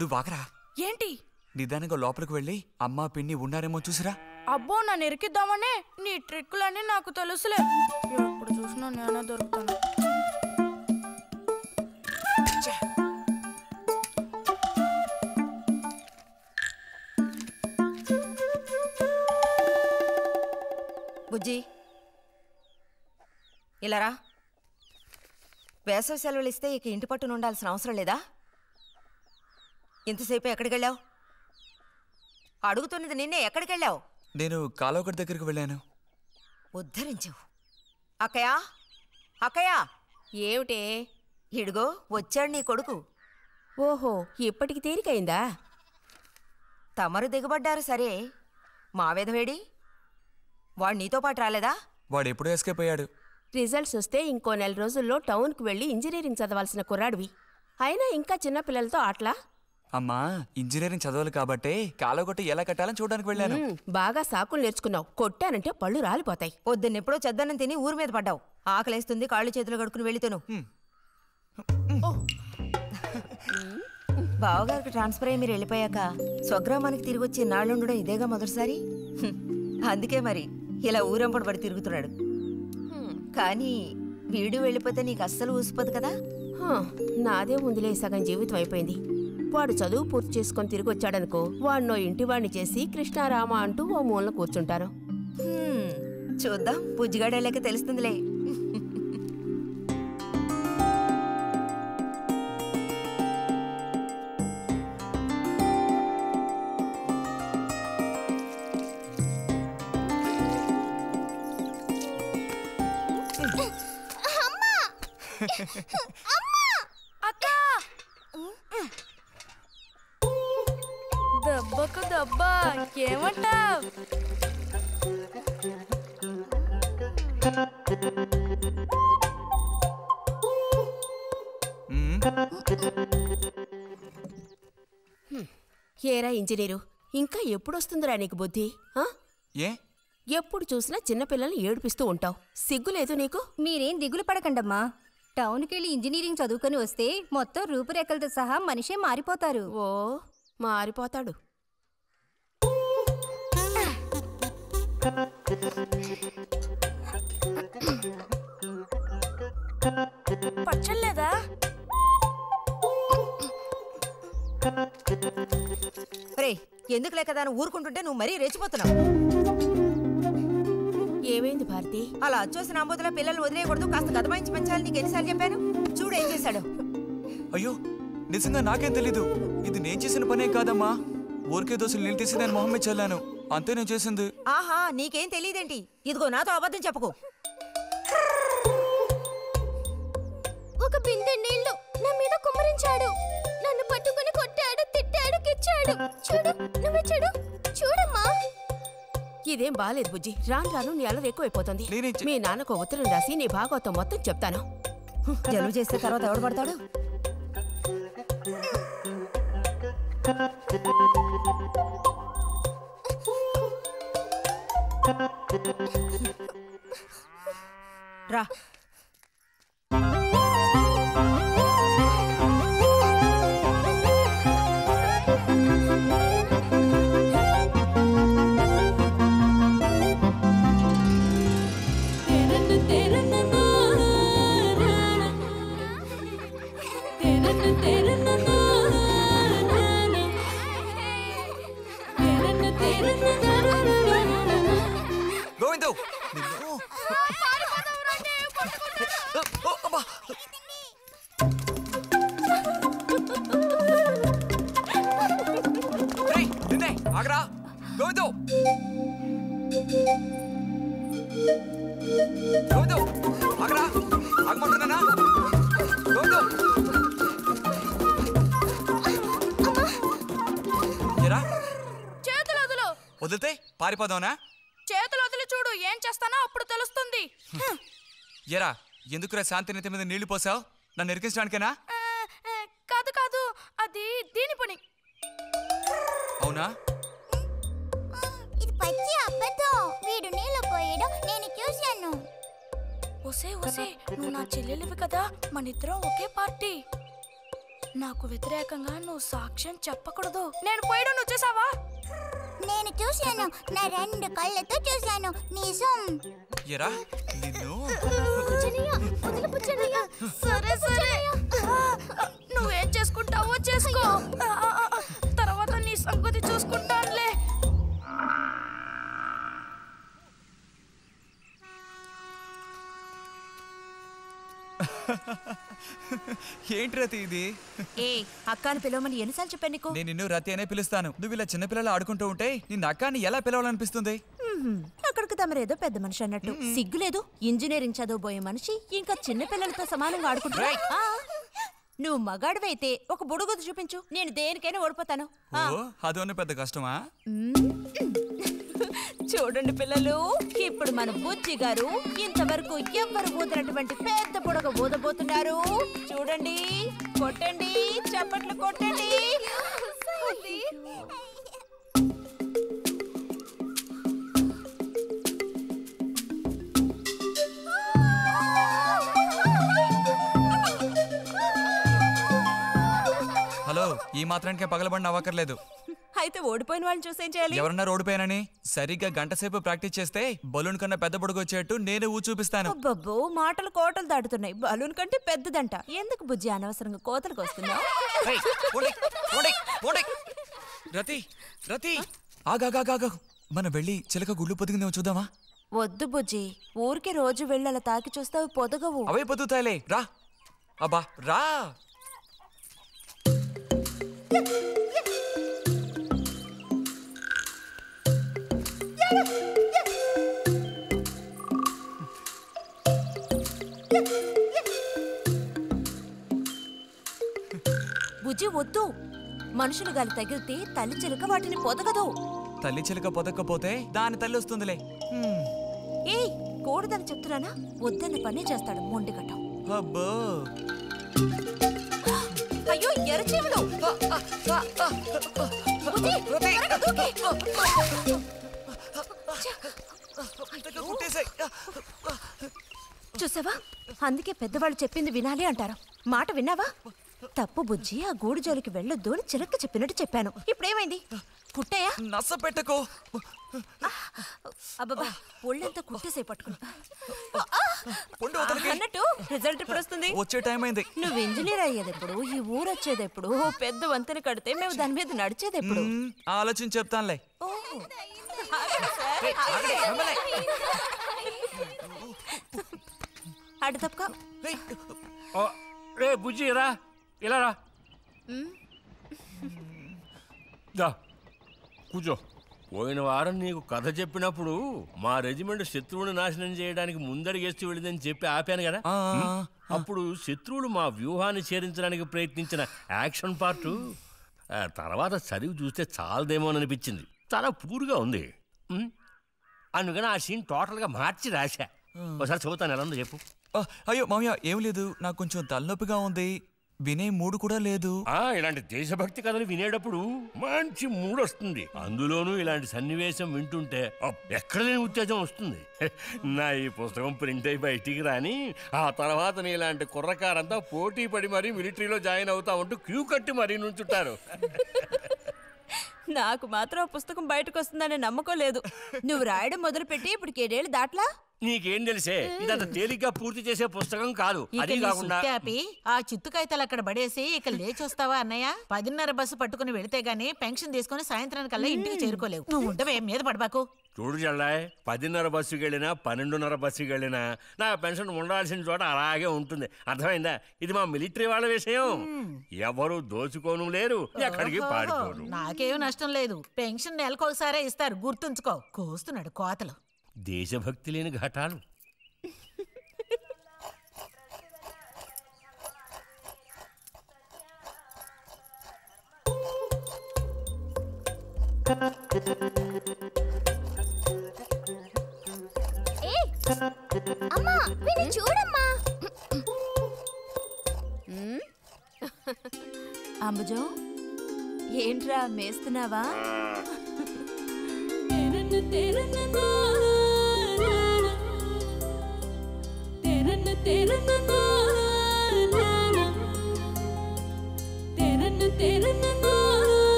నువ్వు ఆగరా ఏంటి? నిదానంగా లోపలికి వెళ్ళి అమ్మా పిన్ని ఉన్నారేమో చూసిరా. అబ్బో నన్ను ఇరికిద్దామనే నీ ట్రిక్కులన్నీ నాకు తెలుసులే. ఎప్పుడు చూసినా నేనే దొరుకుతాను. బుజ్జి ఇలారా వేసవి సెలవులు ఇస్తే ఇక ఇంటి పట్టున ఉండాల్సిన అవసరం లేదా? ఇంతసేపు ఎక్కడికి వెళ్ళావు? అడుగుతున్నది నిన్నే ఎక్కడికి వెళ్ళావు? నేను కాలోకటి దగ్గరికి వెళ్ళాను. ఉద్ధరించావు అక్కయా అక్కయా ఏమిటే? ఇడుగో వచ్చాడు నీ కొడుకు. ఓహో ఇప్పటికి తేలికైందా? తమరు దిగబడ్డారు సరే. మా వేదవేడి వాడు నీతో పాటు రాలేదా? వాడు ఎప్పుడో ఎస్కేప్ అయ్యాడు. రిజల్ట్స్ వస్తే ఇంకో నెల రోజుల్లో టౌన్కి వెళ్ళి ఇంజనీరింగ్ చదవాల్సిన కుర్రాడివి. అయినా ఇంకా చిన్న పిల్లలతో ఆటలా? అమ్మా ఇంజనీరింగ్ చదవాలి కాబట్టే కాలోగొట్టి ఎలా కట్టాలని చూడడానికి వెళ్ళాను. బాగా సాకులు నేర్చుకున్నావు. కొట్టానంటే పళ్ళు రాలిపోతాయి. పొద్దున్నెప్పుడో చెద్దన్నం తిని ఊరి మీద పడ్డావు. ఆకలేస్తుంది కాళ్ళు చేతులు కడుక్కుని వెళ్ళితేను బావగారికి ట్రాన్స్ఫర్ అయ్యి మీరు వెళ్ళిపోయాక స్వగ్రామానికి తిరిగి వచ్చి నాళ్ళుండడం ఇదేగా మొదటిసారి. అందుకే మరి ఇలా ఊరంపడి పడి తిరుగుతున్నాడు. కానీ వీడు వెళ్ళిపోతే నీకు అస్సలు ఊసిపోదు కదా? హా, నాదే ముందులే సగం జీవితం అయిపోయింది. వాడు చదువు పూర్తి చేసుకొని తిరిగి వచ్చాడనుకో వాడినో ఇంటి వాడిని చేసి కృష్ణారామ అంటూ ఓ మూలన కూర్చుంటారు. చూద్దాం. బుజ్జిగాడు తెలుస్తుందిలే. దెబ్బకు దెబ్బ. ఏమంటావ్. ఏరా ఇంజనీరు ఇంకా ఎప్పుడొస్తుందిరా నీకు బుద్ధి ఆ? ఏ? ఎప్పుడు చూసినా చిన్నపిల్లల్ని ఏడిపిస్తూ ఉంటావు. సిగ్గులేదు నీకు? మీరేం దిగులు పడకండమ్మా. టౌన్కి వెళ్ళి ఇంజనీరింగ్ చదువుకొని వస్తే మొత్తం రూపురేఖలతో సహా మనిషే మారిపోతారు. ఓ మారిపోతాడు. పచ్చలేదా రే ఎందుకు లేక దాన్ని ఊరుకుంటుంటే నువ్వు మరీ రెచ్చిపోతున్నావు? ఏమైంది భారతి? అలా అచ్చోసిన ఆంబోతుల పిల్లలు వదిలేయకూడదు కాస్త గదమాయించి పెంచాలని నీకు ఎన్నిసార్లు చెప్పాను? చూడు ఏం చేశాడు. అయ్యో నిజంగా నాకేం తెలీదు. ఇది నేను చేసిన పనే కాదమ్మా. ఊరికే దోశలు నీళ్ళు తీసి నేను మొహం మీద చల్లాను. అంతే నేను చేసింది. ఆహా నీకేం తెలియదేంటి ఇదిగో నాతో అబద్ధం చెప్పకు. ఒక బిందె నీళ్ళు నా మీద కుమ్మరించాడు. నన్ను పట్టుకుని కొట్టాడు తిట్టాడు కిచ్చాడు. చూడు నువ్వు చూడు. చూడమ్మా. ఇదేం బాలేదు బుజ్జి. రాను రాను నీ అల్లరి ఎక్కువైపోతుంది. మీ నాన్నకు ఉత్తరం రాసి నీ భాగవతం మొత్తం చెప్తాను. జలుబు చేస్తే తర్వాత ఎవడు పడతాడు? రా గోవిందు పారిపోదావునా చేతులు వదిలి చూడు ఏం చేస్తానో అప్పుడు తెలుస్తుంది. ఎరా ఎందుకురా శాంతి నెత్తి మీద నీళ్ళు పోసావు? నన్ను ఎరికించడానికేనా? కాదు కాదు అది దీని పని. అవునా? ఇది పచ్చి అబద్ధం. వీడు నీళ్ళు పోయడం నేను చూశాను ఒసే ఒసే నువ్వు నా చెల్లెలివి కదా మన ఇద్దరం ఒకే పార్టీ. నాకు వ్యతిరేకంగా నువ్వు సాక్ష్యం చెప్పకూడదు. నేను పోయడం నువ్వు చూసావా? నేను చూశాను. నా రెండు కళ్ళతో చూశాను. నిజం. ఎరా నిన్ను? సరే సరే. నువ్వేం చేసుకుంటావో చేసుకో. తర్వాత నీ సంగతి చూసుకుంటానులే ఏంటి రతి ఇది? ఏ అక్కని పిలవమని ఎన్నిసార్లు చెప్పాను నీకు? నేను నిన్ను రతి అనే పిలుస్తాను. నువ్వు ఇలా చిన్నపిల్లలు ఆడుకుంటూ ఉంటే నిన్న అక్కాన్ని ఎలా పిలవాలనిపిస్తుంది. అక్కడికి తమరేదో పెద్ద మనిషి అన్నట్టు. సిగ్గులేదు. ఇంజనీరింగ్ చదవబోయే మనిషి ఇంకా చిన్న పిల్లలతో సమానంగా ఆడుకుంటా నువ్వు మగాడివైతే ఒక బుడుగుదు చూపించు. నేను దేనికైనా ఓడిపోతాను. అదోనే పెద్ద కష్టమా? చూడండి పిల్లలు ఇప్పుడు మన బుజ్జి గారు ఇంతవరకు ఎవ్వరు ఊదినటువంటి పెద్ద పొడగ ఊదబోతున్నారు? చూడండి కొట్టండి చప్పట్లు కొట్టండి. హలో ఈ మాత్రానికే పగలబడిన అవ్వకర్లేదు అయితే ఓడిపోయిన వాళ్ళని చూసేం చేయాలి? ఎవరన్నా ఓడిపోయానని సరిగ్గా గంట సేపు ప్రాక్టీస్ చేస్తే బలూన్ కన్నా పెద్ద బుడుగు వచ్చేట్టు నేనే ఊ చూపిస్తాను. అబ్బబ్బో మాటలు కోటలు దాటుతున్నాయి. బలూన్ కంటే పెద్దదంట. ఎందుకు బుజ్జి అనవసరంగా కోతలకు వస్తున్నావు. రతి రతి. ఆగాగాగా మనం వెళ్ళి చిలక గుళ్ళు పొదిగిందేమో చూద్దామా? వద్దు బుజ్జి. ఊరికి రోజు వెళ్ళి అలా తాకి చూస్తావు పొదగవు. అవే పొద్దుతాయిలే రా. అబ్బా రా. బుజ్జి వద్దు మనుషులు గాలి తగిలితే తల్లి చిలక వాటిని పొదగదు తల్లి చిలక పొదక్కపోతే దాని తల్లి వస్తుందిలే. ఏయ్ కూడదని చెప్తున్నానా వద్దన్న పని చేస్తాడు మొండి గట్టం అబ్బో అయ్యో ఎరచీవులు చూసావా? అందుకే పెద్దవాళ్ళు చెప్పింది వినాలి అంటారు. మాట విన్నావా? తప్పు బుజ్జి ఆ గూడు జోలికి వెళ్ళొద్దు అని చిలక్క చెప్పినట్టు చెప్పాను. ఇప్పుడేమైంది? కుట్టాయా నస పెట్టకో. అబ్బబ్బా ఒళ్ళంతా కుట్టేసే పట్టుకుని. పొండి అవతలకి. అన్నట్టు రిజల్ట్ ఇప్పుడు వస్తుంది? వచ్చే టైం అయింది. నువ్వు ఇంజనీర్ అయ్యేది ఎప్పుడు ఈ ఊరు వచ్చేది ఎప్పుడు పెద్ద వంతెన కడితే మేము దాని మీద నడిచేది ఎప్పుడు ఆలోచించి చెప్తానులే. అటు తప్పుకో. ఓ, రే బుజ్జి రా. ఇలా రా. దా కూర్చో. పోయిన వారం నీకు కథ చెప్పినప్పుడు మా రెజిమెంట్ శత్రువుని నాశనం చేయడానికి ముందడిగేస్తూ వెళ్ళిందని చెప్పి ఆపాను కదా. అప్పుడు శత్రువులు మా వ్యూహాన్ని ఛేదించడానికి ప్రయత్నించిన యాక్షన్ పార్టు తర్వాత చదివి చూస్తే చాలదేమో అని అనిపించింది. చాలా పూర్గా ఉంది. అందుకని ఆ సీన్ టోటల్గా మార్చి రాశా. ఒకసారి చదువుతాను ఎలా ఉందో చెప్పు. అయ్యో మామయ్య ఏం లేదు. నాకు కొంచెం తలనొప్పిగా ఉంది. వినే మూడు కూడా లేదు. ఆ ఇలాంటి దేశభక్తి కథలు వినేటప్పుడు మంచి మూడ్ వస్తుంది. అందులోనూ ఇలాంటి సన్నివేశం వింటుంటే ఎక్కడ లేని ఉత్తేజం వస్తుంది. నా ఈ పుస్తకం ప్రింట్ అయి బయటికి రాని ఆ తర్వాత నీ ఇలాంటి కుర్రకారంతా పోటీ పడి మరీ మిలిటరీలో జాయిన్ అవుతా ఉంటూ క్యూ కట్టి మరీ నుంచుంటారు. నాకు మాత్రం ఆ పుస్తకం బయటకు వస్తుందనే నమ్మకం లేదు. నువ్వు రాయడం మొదలుపెట్టి ఇప్పుడు ఏడేళ్ళు దాట్లా? నీకేం తెలిసే? ఇదంత తేలిగ్గా పూర్తి చేసే పుస్తకం కాదు. అది కాకుండా ఆ చిత్తు కాగితాలు అక్కడ పడేసి ఇక లేచి వస్తావా అన్నయ్య? పదిన్నర బస్సు పట్టుకుని వెళితే గానీ పెన్షన్ తీసుకుని సాయంత్రానికల్లా ఇంటికి చేరుకోలేవు. నువ్వు ఉండవే మీద పడబాకు? చూడు జల్లాయ్ పదిన్నర బస్సుకి వెళ్ళినా పన్నెండున్నర బస్సుకి వెళ్ళినా నా పెన్షన్ ఉండాల్సిన చోట అలాగే ఉంటుంది. అర్థమైందా? ఇది మా మిలిటరీ వాళ్ళ విషయం. ఎవరు దోచుకోను లేరు ఎక్కడికి పారిపోరు నాకేం నష్టం లేదు. పెన్షన్ నెలకొకసారే ఇస్తారు గుర్తుంచుకో. కోస్తున్నాడు కోతలు. దేశభక్తి లేని ఘటాలు. ఏ అమ్మా వీడిని చూడమ్మా. అంబుజం ఏంట్రా మేస్తున్నావా?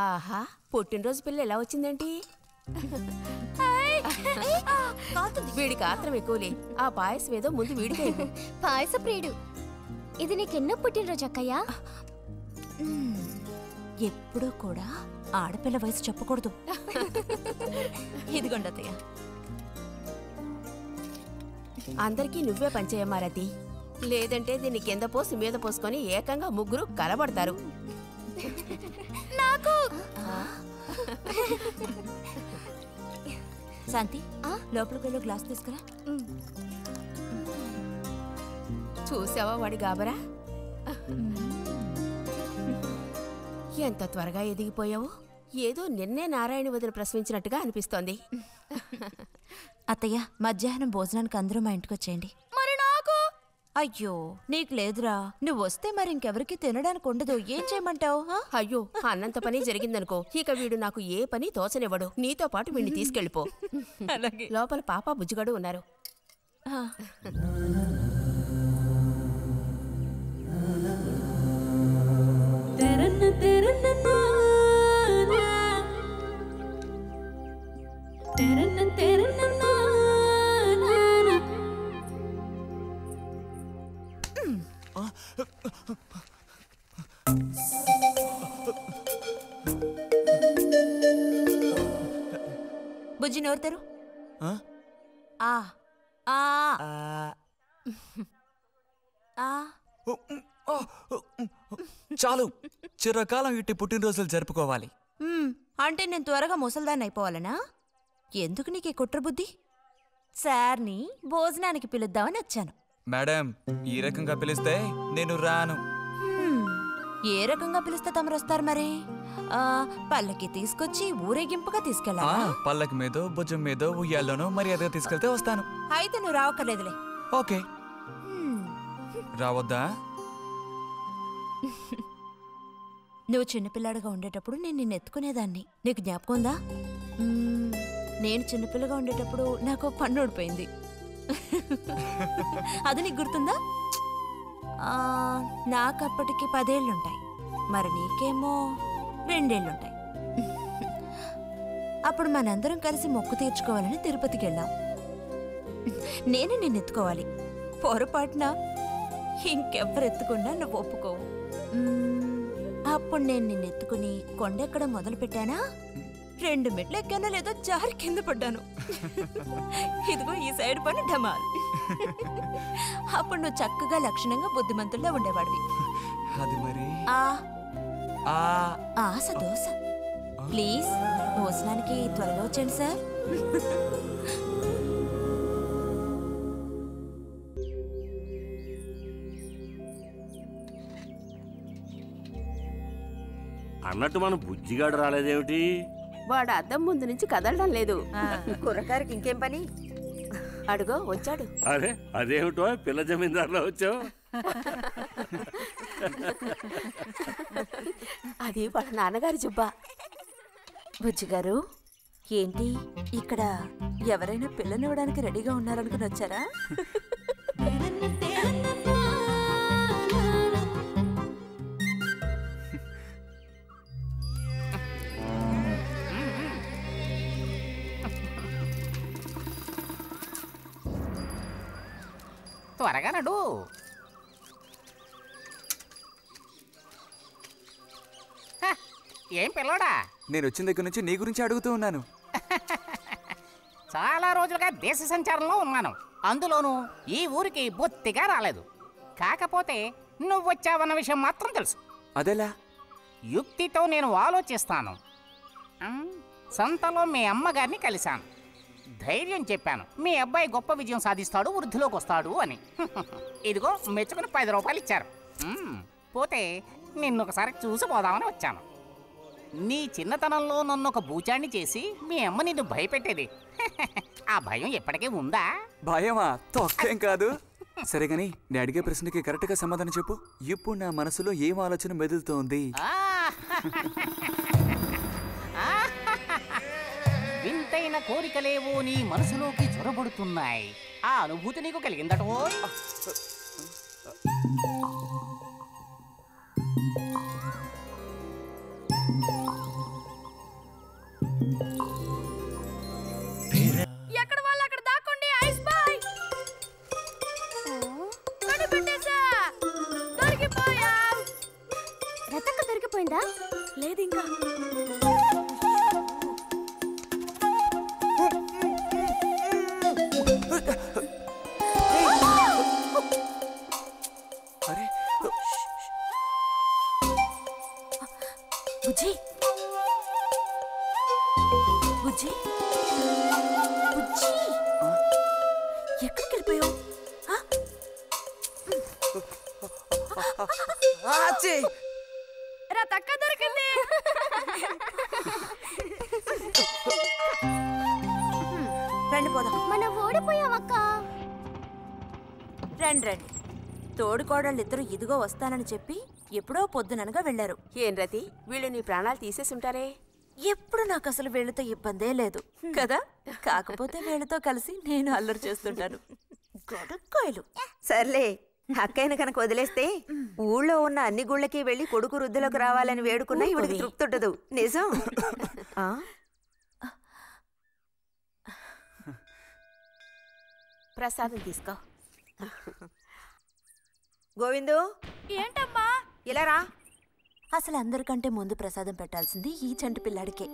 ఆహా. పుట్టినరోజు పిల్ల ఎలా వచ్చిందేంటి? వీడికి ఆత్రం ఎక్కువలే. ఆ పాయసం ఏదో ముందు వీడికే. పాయస ప్రియుడు. ఇది నీకెన్నో పుట్టినరోజు అక్కయ్యా? ఎప్పుడూ కూడా ఆడపిల్ల వయసు చెప్పకూడదు. ఇదిగోండి అత్తయ్య. అందరికీ నువ్వే పంచేయమారతి లేదంటే దీన్ని కింద పోసి మీద పోసుకొని ఏకంగా ముగ్గురు కలబడతారు. నాకు శాంతి లోపలికి వెళ్ళి గ్లాస్ తీసుకురా. చూసావా వాడి గాబరా? ఎంత త్వరగా ఎదిగిపోయావు? ఏదో నిన్నే నారాయణ వదిన ప్రసవించినట్టుగా అనిపిస్తోంది. అత్తయ్య మధ్యాహ్నం భోజనానికి అందరూ మా ఇంటికి వచ్చేయండి. అయ్యో నీకు లేదురా. నువ్వు వస్తే మరి ఇంకెవరికి తినడానికి ఉండదు. ఏం చేయమంటావు అయ్యో అన్నంత పని జరిగిందనుకో. ఇక వీడు నాకు ఏ పని తోచనివ్వడు. నీతో పాటు వీడిని తీసుకెళ్ళిపో. లోపల పాప బుజ్జిగడు ఉన్నారు. బుజ్జి నోరు తెరు ఆ? ఓ, ఓ, ఉమ్. చాలు. చిరకాలం ఇట్టి పుట్టినరోజులు జరుపుకోవాలి. అంటే నేను త్వరగా ముసల్దాన్ని అయిపోవాలనా? ఎందుకు నీకు కుట్ర బుద్ధి? సార్ని భోజనానికి పిలుద్దామని వచ్చాను. మేడం ఈ రకంగా పిలిస్తే నేను రాను. ఏ రకంగా పిలిస్తే తమరు వస్తారు మరి? పల్లకి తీసుకొచ్చి ఊరేగింపుగా ఆ, తీసుకెళ్ళాలా పల్లకి మీదో భుజం మీదో ఉయ్యాల్లోనో మర్యాదగా తీసుకెళ్తే వస్తాను. అయితే నువ్వు రావక్కర్లేదులే. ఓకే. రావద్దా? నువ్వు చిన్నపిల్లాడిగా ఉండేటప్పుడు నేను నిన్ను ఎత్తుకునేదాన్ని. నీకు జ్ఞాపకం ఉందా? నేను చిన్నపిల్లగా ఉండేటప్పుడు నాకు పన్ను ఊడిపోయింది. అది నీకు గుర్తుందా? నాకు అప్పటికి పదేళ్ళుంటాయి. మరి నీకేమో రెండేళ్ళుంటాయి. అప్పుడు మనందరం కలిసి మొక్కు తీర్చుకోవాలని తిరుపతికి వెళ్ళాం నేను నిన్ను ఎత్తుకోవాలి పొరపాటున ఇంకెవ్వరు ఎత్తుకున్నా నువ్వు ఒప్పుకోవు. అప్పుడు నేను నిన్ను ఎత్తుకుని కొండెక్కడం మొదలు పెట్టానా రెండు మెట్లు ఎక్కానో లేదో జారి కింద పడ్డాను. ఇదిగో ఈ సైడ్ పని ఢమాల్. అప్పుడు నువ్వు చక్కగా లక్షణంగా బుద్ధిమంతుల్లో ఉండేవాడివి. అది మరి? ఆ ఆ ఆశ దోశ. ప్లీజ్ భోజనానికి త్వరగా వచ్చండి సార్. అన్నట్టు మన బుజ్జిగాడు రాలేదేమిటి? వాడు అద్దం ముందు నుంచి కదలడం లేదు. కుర్రకారికి ఇంకేం పని? అడుగో వచ్చాడు. అరే అదేమిటో పిల్ల జమీందారులో వచ్చావు? అది వాళ్ళ నాన్నగారి జుబ్బా. బుజ్జిగారు ఏంటి ఇక్కడ ఎవరైనా పిల్లనివ్వడానికి రెడీగా ఉన్నారనుకుని వచ్చారా? త్వరగా నడు. ఏం పిల్లోడా? నేను వచ్చిన దగ్గర నుంచి నీ గురించి అడుగుతూ ఉన్నాను. చాలా రోజులుగా దేశ సంచారంలో ఉన్నాను. అందులోనూ ఈ ఊరికి బొత్తిగా రాలేదు. కాకపోతే నువ్వు వచ్చావన్న విషయం మాత్రం తెలుసు. అదెలా? యుక్తితో నేను ఆలోచిస్తాను. సంతలో మీ అమ్మగారిని కలిశాను. ధైర్యం చెప్పాను. మీ అబ్బాయి గొప్ప విజయం సాధిస్తాడు వృద్ధిలోకి వస్తాడు అని. ఇదిగో మెచ్చుకుని పది రూపాయలు ఇచ్చారు. పోతే నిన్ను ఒకసారి చూసి పోదామని వచ్చాను. నీ చిన్నతనంలో నన్ను ఒక బూచాన్ని చేసి మీ అమ్మ నిన్ను భయపెట్టేది. ఆ భయం ఎప్పటికే ఉందా? భయమా? తొక్కేం కాదు. సరే గాని నేను అడిగే ప్రశ్నకి కరెక్ట్గా సమాధానం చెప్పు. ఇప్పుడు నా మనసులో ఏం ఆలోచన మెదులుతోంది? వింతైన కోరికలేవో నీ మనసులోకి చొరబడుతున్నాయి. ఆ అనుభూతి నీకు కలిగిందటో? తోడుకోడళ్ళు ఇద్దరు ఇదిగో వస్తానని చెప్పి ఎప్పుడో పొద్దుననగా వెళ్ళారు. ఏం రతి? వీళ్ళు నీ ప్రాణాలు తీసేసి ఉంటారే ఎప్పుడు నాకు అసలు వీళ్ళతో ఇబ్బందే లేదు. కదా? కాకపోతే వీళ్ళతో కలిసి నేను అల్లరి చేస్తుంటాను. గొడక్కాయలు. సర్లే అక్కయ్యను కనుక వదిలేస్తే ఊళ్ళో ఉన్న అన్ని గుళ్ళకి వెళ్ళి కొడుకు వృద్ధిలోకి రావాలని వేడుకున్నా ఇవిడికి తృప్తి ఉండదు నిజం? ప్రసాదం తీసుకో. గోవిందు? ఏంటమ్మా? ఇలా రా. అసలు అందరికంటే ముందు ప్రసాదం పెట్టాల్సింది ఈ చంటి పిల్లాడికే.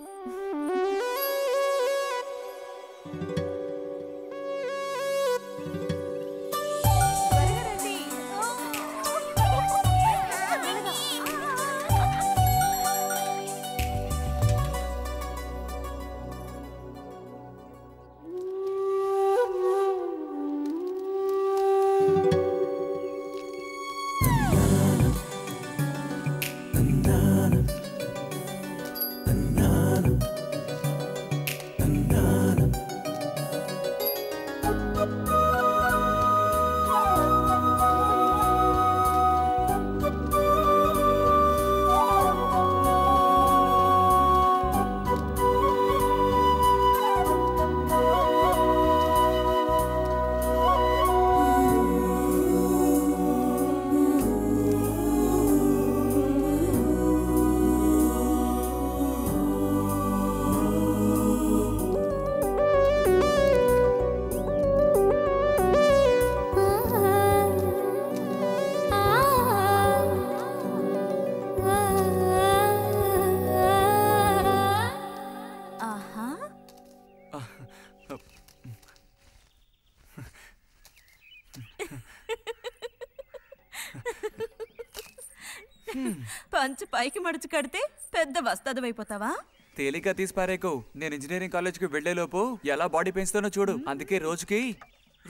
పైకి మడుచు కడితే పెద్ద వస్తాదమైపోతావా? తేలిక తీసి పారేకు నేను ఇంజనీరింగ్ కాలేజ్కి వెళ్ళేలోపు ఎలా బాడీ పెంచుతానో చూడు. అందుకే రోజుకి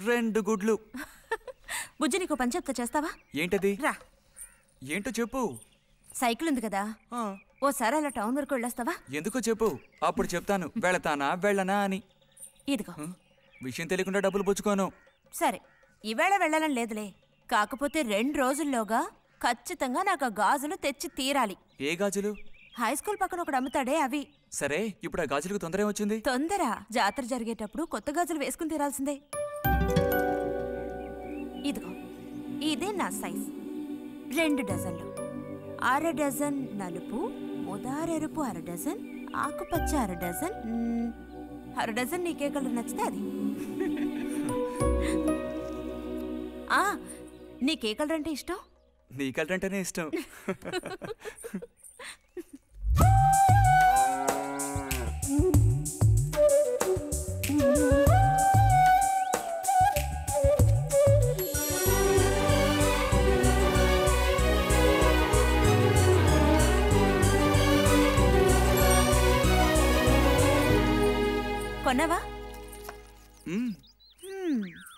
రెండు గుడ్లు. బుజ్జి నీకు పని చెప్తా చేస్తావా? ఏంటది? రా. ఏంటో చెప్పు. సైకిల్ ఉంది కదా. ఓసారి అలా టౌన్ వరకు వెళ్ళొస్తావా? ఎందుకో చెప్పు. అప్పుడు చెప్తాను. వెళతానా వెళ్ళనా అని. ఇదిగో? విషయం తెలియకుండా డబ్బులు పుచ్చుకోను. సరే. ఈవేళ వెళ్ళాలని లేదులే. కాకపోతే రెండు రోజుల్లోగా ఖచ్చితంగా నాకు ఆ గాజులు తెచ్చి తీరాలి. ఏ గాజులు? హై స్కూల్ పక్కన ఒకడు అమ్ముతాడే అవి. సరే ఇప్పుడు ఆ గాజులకు తొందర ఏమొచ్చింది? తొందర. జాతర జరిగేటప్పుడు కొత్త గాజులు వేసుకుని తీరాల్సిందే. ఇదిగో ఇదే నా సైజ్ రెండు డజన్లు. అర డజన్ నలుపు ముదారెరుపు అర డజన్ ఆకుపచ్చ అర డజన్ అర డజన్ నీకే కలర్ నచ్చితే అది. నీకే కలర్ అంటే ఇష్టం? నీ ఇష్టం. కొన్నావా?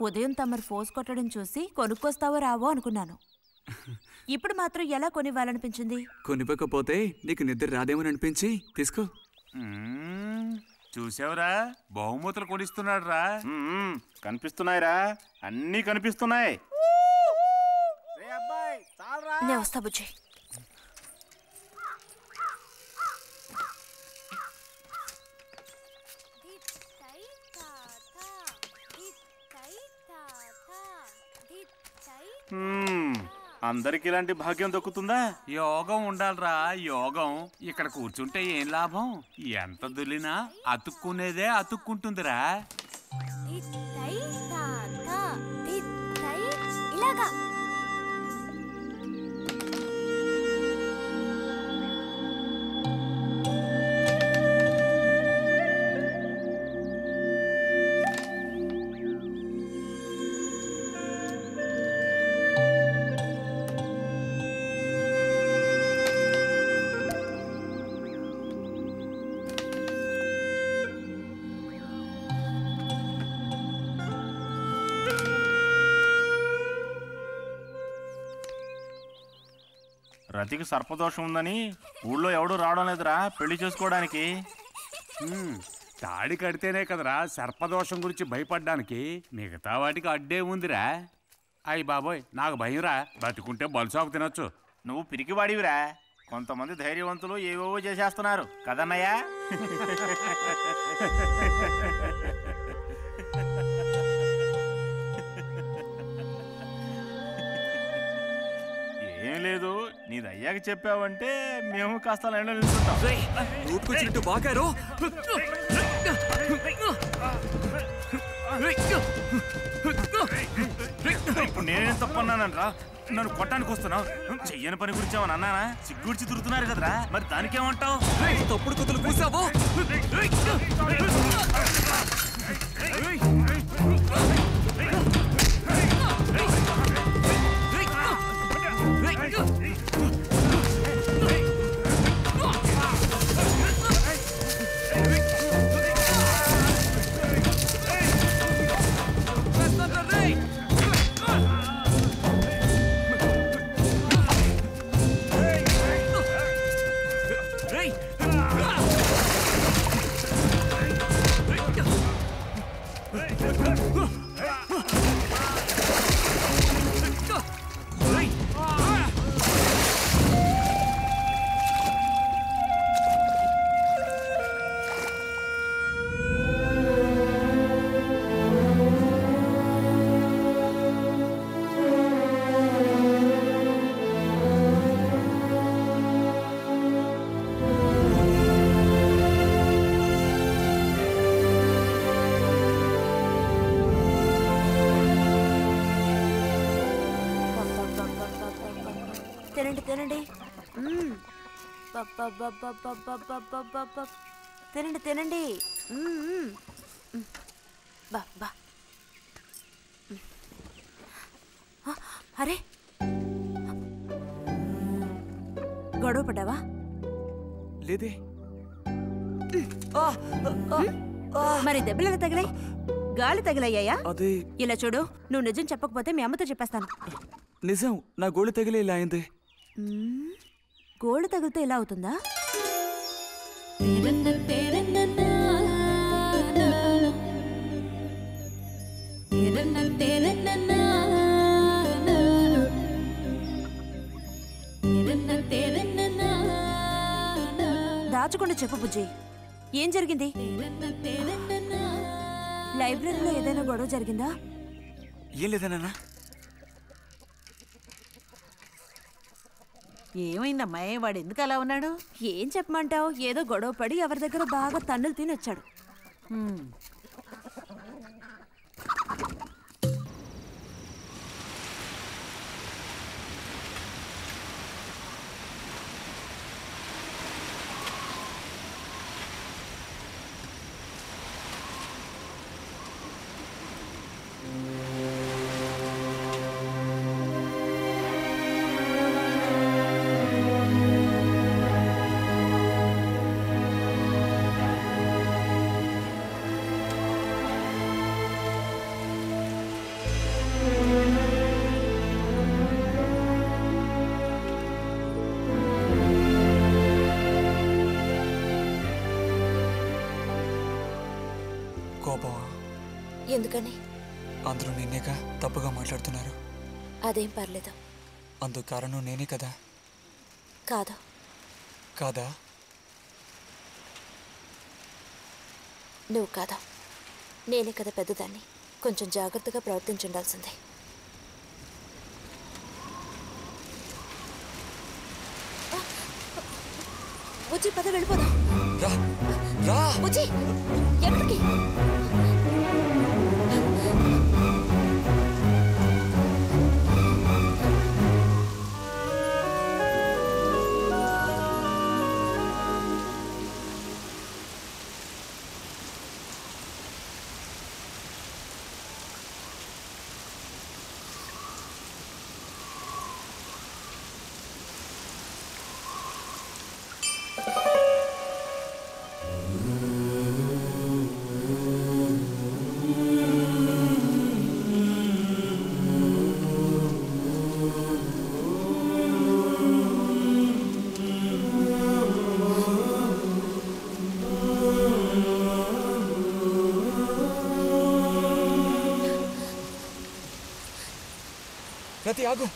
ఉదయం తమరు ఫోర్స్ కొట్టడం చూసి కొనుక్కొస్తావో రావో అనుకున్నాను. ఇప్పుడు మాత్రం ఎలా కొనివ్వాలనిపించింది? కొనివ్వకపోతే నీకు నిద్ర రాదేమని అనిపించి తీసుకో. చూసావురా? బహుమతులు కొనిస్తున్నాడు రా కనిపిస్తున్నాయిరా. అన్నీ కనిపిస్తున్నాయి. రే అబ్బాయి చాలరా. నే వస్తా బుజ్జి. దిత్తై అందరికి ఇలాంటి భాగ్యం దక్కుతుందా? యోగం ఉండాలిరా యోగం. ఇక్కడ కూర్చుంటే ఏం లాభం? ఎంత దులినా అతుక్కునేదే అతుక్కుంటుందిరా. ఇలాగా. రతికి సర్పదోషం ఉందని ఊళ్ళో ఎవడు రావడం లేదురా పెళ్ళి చేసుకోవడానికి. తాడి కడితేనే కదరా సర్పదోషం గురించి భయపడ్డానికి మిగతా వాటికి అడ్డే ఉందిరా. అయ్యి బాబోయ్ నాకు భయంరా బతుకుంటే బలుసాకు తినొచ్చు. నువ్వు పిరికివాడివిరా కొంతమంది ధైర్యవంతులు ఏవేవో చేసేస్తున్నారు కదన్నయ్యా? ఏం లేదు నీది అయ్యాక చెప్పావంటే మేము కాస్త లైన్లో నిల్చుంటాం నోటుకొచ్చినట్టు బాగారు ఇప్పుడు నేనేం తప్పన్నానంట్రా నన్ను కొట్టడానికి వస్తున్నావు చెయ్యని పని గురించి ఏమన్నా అన్నానా సిగ్గుడిచి తిరుగుతున్నారు కదరా మరి దానికేమంటావు తప్పుడు కుతులు పూసావో తినండి. తినండి తినండి. బా అరే. గొడవ పడ్డావా? లేదే. మరి దెబ్బలు తగిలాయి? గాలి తగిలయ్యాయా? అదే. ఇలా చూడు నువ్వు నిజం చెప్పకపోతే మీ అమ్మతో చెప్పేస్తాను. నిజం నా గోళి తగిలే ఇలా అయింది. గోళ్ళు తగిలితే ఇలా అవుతుందా? దాచకుండా చెప్పు బుజ్జి. ఏం జరిగింది? లైబ్రరీలో ఏదైనా గొడవ జరిగిందా? ఏం లేదన్నా. ఏమైందమ్మాయి వాడు ఎందుకు అలా ఉన్నాడు? ఏం చెప్పమంటావు? ఏదో గొడవ పడి ఎవరి దగ్గర బాగా తన్నులు తిని ఎందుకని? అందరూ నిన్నేగా తప్పుగా మాట్లాడుతున్నారు. అదేం పర్లేదు. అందుకు కారణం నేనే కదా? కాదు. కాదా? నువ్వు కాదా? నేనే కదా పెద్దదాన్ని. కొంచెం జాగ్రత్తగా ప్రవర్తించుండాల్సిందే. బుజ్జి పద వెళ్ళిపోదాం రా రా. బుజ్జి ఎక్కడికి? రతి ఆగు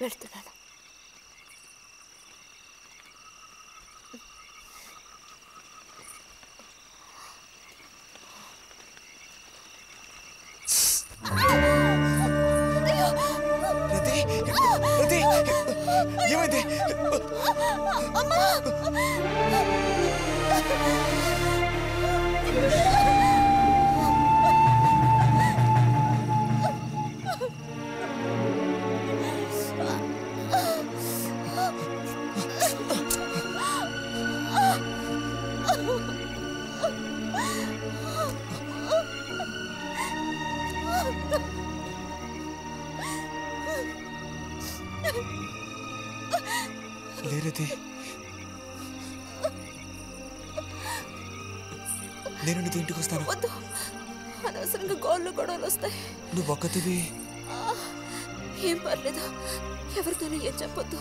వెళ్తున్నాను ఏమైంది లే వస్తాయి. నువ్వు ఒక్కతివి ఏం పర్లేదు. ఎవరితోనూ ఏం చెప్పొద్దు.